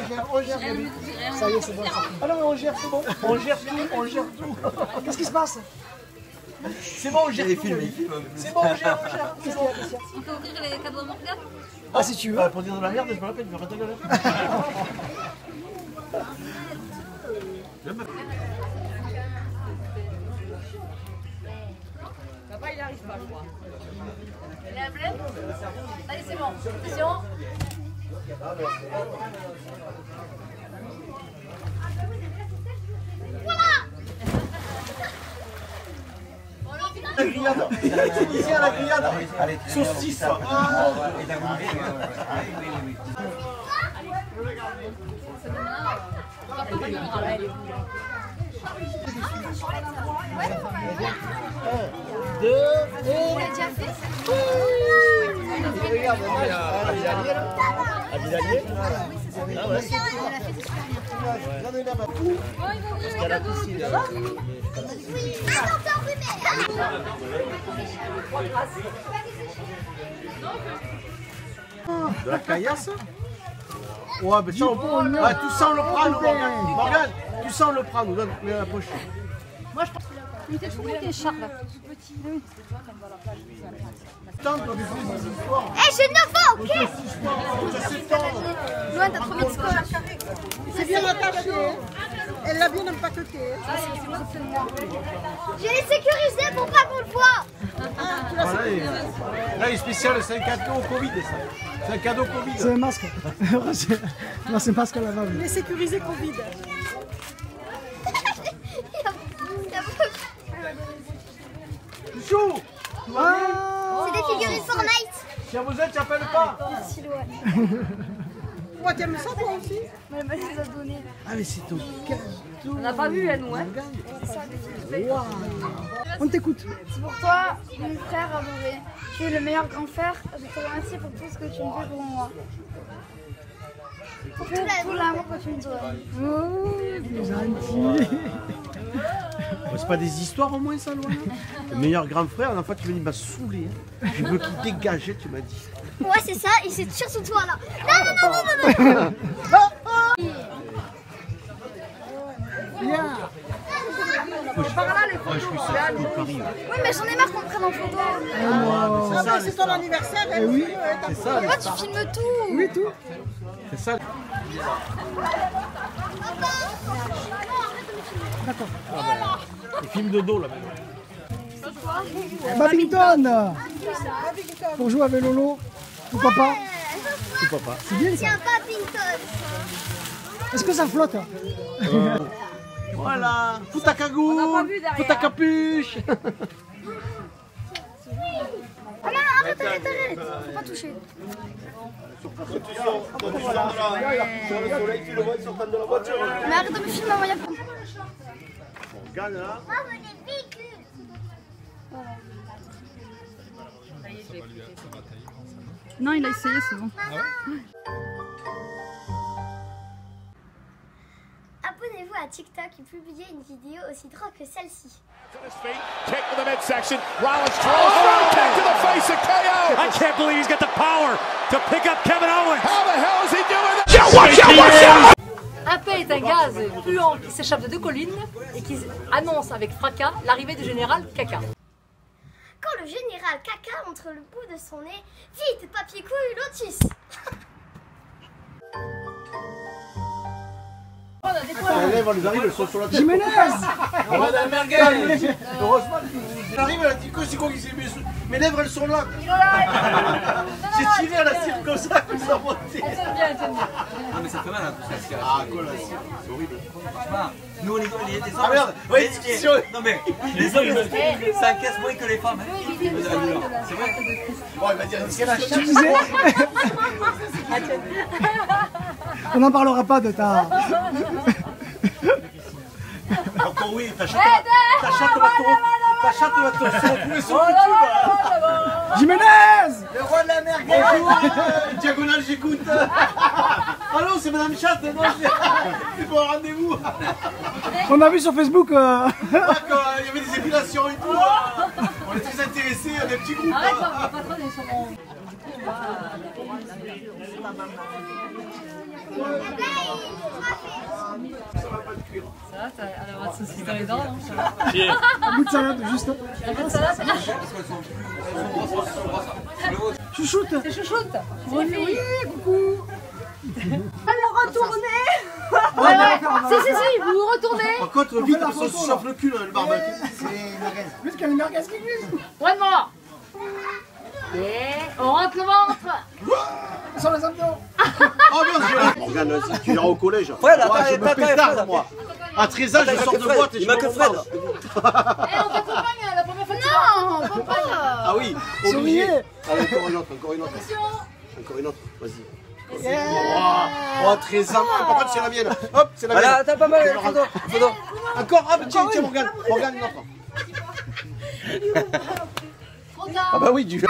gère, on gère. Ça y est, c'est bon. Ah non, mais on gère, c'est bon. On gère tout, on gère tout. Qu'est-ce qui se passe? C'est bon, on gère tout. C'est bon, on gère, on gère. Qu'est-ce qu'il y a, qu'est-ce qu'il y a? On peut ouvrir les cadeaux de Morgane? Ah, si tu veux. Ah, pour dire de la merde, c'est pas la peine, je vais arrêter de gueule. Elle est à bled? Allez, c'est bon. Attention. La grillade. À la grillade. Saucisse. Ah. Deux, et... déjà fait Regarde, Ah ouais. J'en ai là-bas. Parce qu'il y a la piscine. là. De la caillasse Ouais, mais ça, on... ouais, tout ça, on le prend, nous, Morgane. Morgane, tout ça, on le prend, nous, donne mets la poche. Il était trop petit, Charles. Tant qu'on fait des histoires. Eh, j'ai 9 ans, ok. Loin, t'as trop. C'est bien attaché. Elle l'a bien empaqueté. J'ai les sécurisés pour pas qu'on le voit. Et- Là, il est spécial, c'est un cadeau Covid, ça. C'est un cadeau Covid. C'est un masque. C'est- non, c'est masque lavable. Il est sécurisé Covid. Chou Ah C'est des figurines Fortnite. Si vous êtes, j'appelle pas. Moi, t'aimes ça toi aussi Ouais, bah, les a donné. Ah, mais c'est ton cadeau. On n'a pas vu, elle, nous, hein Waouh. On t'écoute. C'est pour toi, mon frère adoré. Tu es le meilleur grand frère. Je te remercie pour tout ce que tu me fais pour moi. Pour tout, tout l'amour que tu me donnes. Oh, c'est gentil. Ouais, c'est pas des histoires au moins, ça, loin Le meilleur grand frère, la fois, tu m'as dit, il m'a saoulé. hein. Je veux qu'il dégage, tu m'as dit. Ouais, c'est ça, et c'est surtout toi là. Non, non, non, non, non, non. Bien. Oui, mais j'en ai marre qu'on me prenne en photo. Ah, ben, c'est ton anniversaire. Elle oui. C'est ça, Pourquoi tu filmes tout Oui, tout. C'est ça. Les films de dos, là, maintenant. Badminton. Pour jouer avec Lolo. Pourquoi pas Pourquoi pas C'est bien ça. Tiens, pas Pinton. Est-ce que ça flotte Voilà Fous ta cagoule. Fous ta capuche Ah arrête, arrête, arrête. Faut pas toucher. Mais arrête de me filmer, moi, y a pas. Gagne, là Non, il a essayé, c'est bon. Abonnez-vous à TikTok et publiez une vidéo aussi drôle que celle-ci. His feet, kick to the midsection. Rollins throws through, kick to the face of KO. I can't believe he's got the power to pick up Kevin Owens. How the hell is he doing that? Un paix est un gaz puant qui s'échappe de deux collines et qui annonce avec fracas l'arrivée du général Caca. Quand le général Caca montre le bout de son nez, vite, papier couille, lotus. Les lèvres, elles arrivent, elles sont sur la tête. Jiménez Madame Merguez. Heureusement qu'il arrive, elle a dit que c'est quoi qui s'est mis sous- Mes lèvres, elles sont là J'ai tiré à la cire comme ça, que ça montait Ah mais ça fait mal hein, tout ça, ce Ah, quoi, la cire C'est horrible nous on est les les hommes. Ah merde les- les- discussion Non mais les hommes, ça encaisse moins que les femmes. hein. C'est vrai. Bon, il va dire, c'est la Tu disais On n'en parlera pas de ta... Encore oui, ta chatte ta chatte va te ta chatte va te retrouver sur YouTube Jiménez Le roi de la mer Bonjour. Euh, Diagonale, j'écoute. Allô, c'est Madame Chatte Non, c'est pour un rendez-vous. On a vu sur Facebook... euh, Pas euh, il y avait des épilations et tout euh, On est très intéressés, on est un petit groupe Arrête, hein. patron est sur mon... Ça va, t'as elle a avoir de saucisse dans les dents, non ça va Un bout de salade, juste. Un. Peu de salade, Chouchoute. C'est chouchoute. Oui, oui, coucou. Alors retournez Ouais, ouais, si, si, si, vous vous retournez. Par contre, vite, parce qu'on se chauffe le cul, là, le barbecue. Plus qu'un merguez qui glisse. One more On rentre le ventre Sur les abdos. Oh bien Morgane, vas-y, tu iras au collège. Fred, Moi, je me pétarde, moi. À 13 ans, je sors de boîte et je Il que Fred. Eh, on t'accompagne la première fois que tu Non, Ah oui, obligé. Allez, encore une autre, encore une autre. Attention Encore une autre, vas-y. Oh, oh, 13 ans. Par contre, c'est la mienne. Hop, c'est la mienne. Voilà, attends, pas mal. Encore, ah, bah, tiens, tiens, Morgane. Morgane, une autre. Ah bah oui, du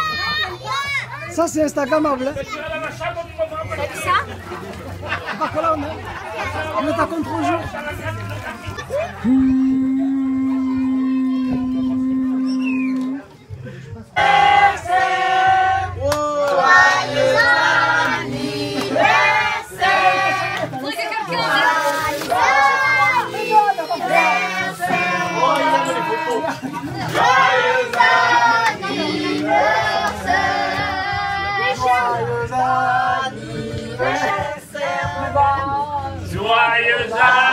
Ça, c'est Instagrammable. hein. T'as ça on est à contre-jour. desires.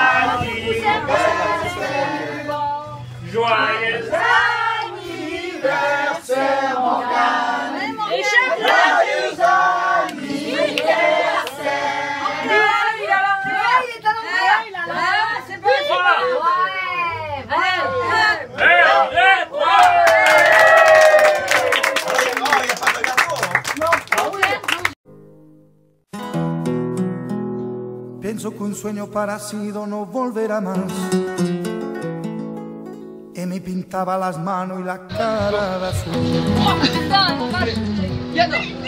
Un sueño parecido no volverá más. Y me pintaba las manos y la cara de azul.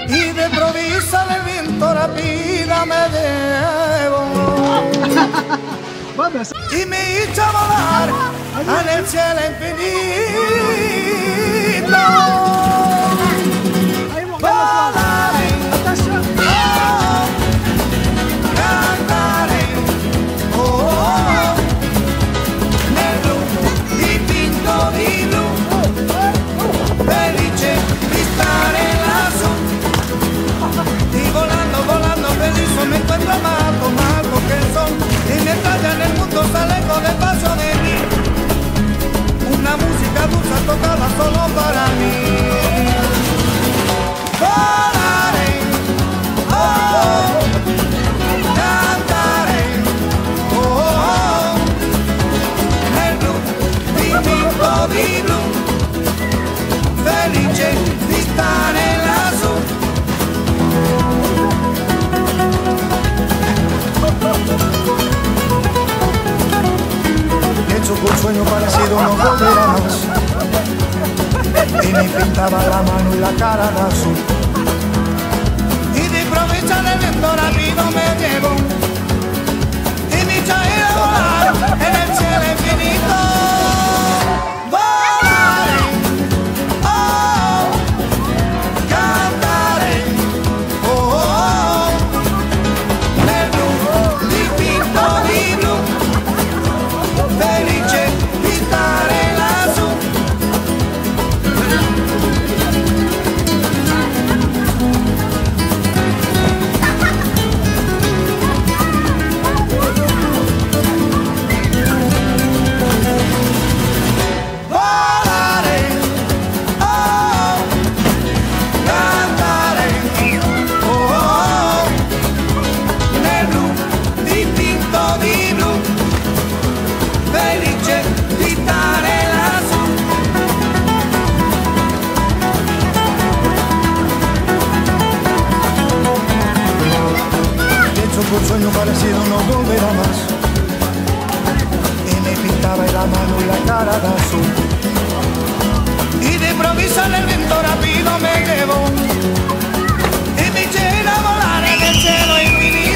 Y de provisa el viento rápida me ça- Y me hizo volar en el cielo infinito. Allez, sueño parecido no volverá más. Y me pintaba la mano y la cara de azul. Y de provecha del viento rápido me llevo. Y me echa a ir a volar en el cielo infinito. un sueño parecido no volverá más. Y me pintaba en la mano y la cara de azul. Y de improviso el viento rápido me llevó. Y me llenaba volar en el cielo infinito.